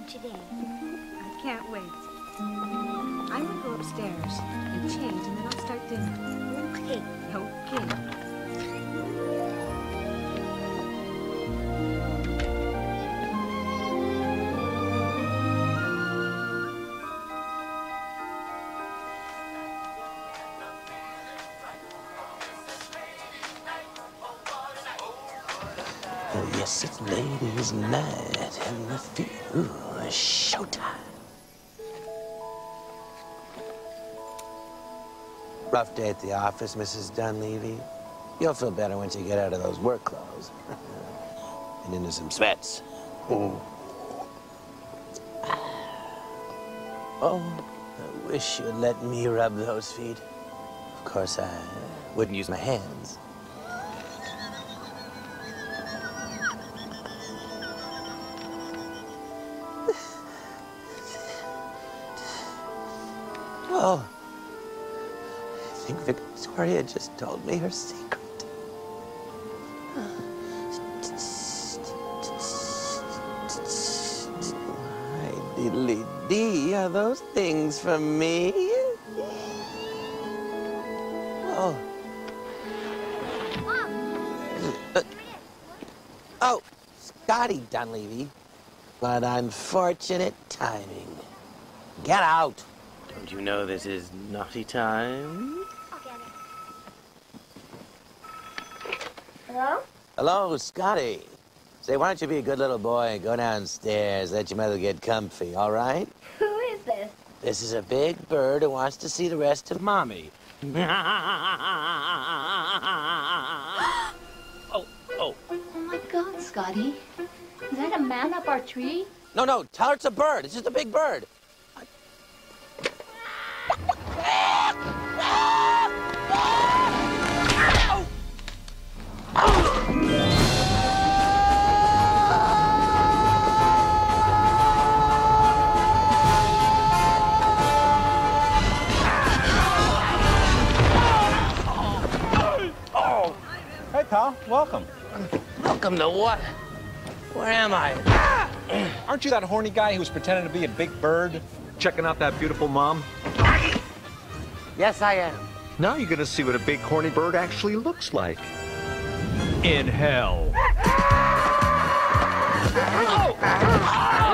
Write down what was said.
you today? I can't wait. I'm gonna go upstairs and change, and then I'll start dinner. Okay. Okay. Oh, yes, it's ladies' night in the field. Ooh, showtime. Rough day at the office, Mrs. Dunleavy. You'll feel better once you get out of those work clothes. and into some sweats. Oh. Oh, I wish you'd let me rub those feet. Of course, I wouldn't use my hands. Oh, I think Victoria just told me her secret. Why, diddly dee, are those things for me? Oh. Uh, oh, Scotty Dunleavy. What unfortunate timing. Get out. Don't you know this is naughty time? I'll get it. Hello? Hello, Scotty. Say, why don't you be a good little boy and go downstairs, let your mother get comfy, all right? Who is this? This is a big bird who wants to see the rest of Mommy. oh, oh. Oh my God, Scotty. Is that a man up our tree? No, no, tell her it's a bird. It's just a big bird. Pal, welcome. Welcome to what? Where am I? Aren't you that horny guy who was pretending to be a big bird, checking out that beautiful mom? Yes, I am. Now you're gonna see what a big horny bird actually looks like. In hell. I oh!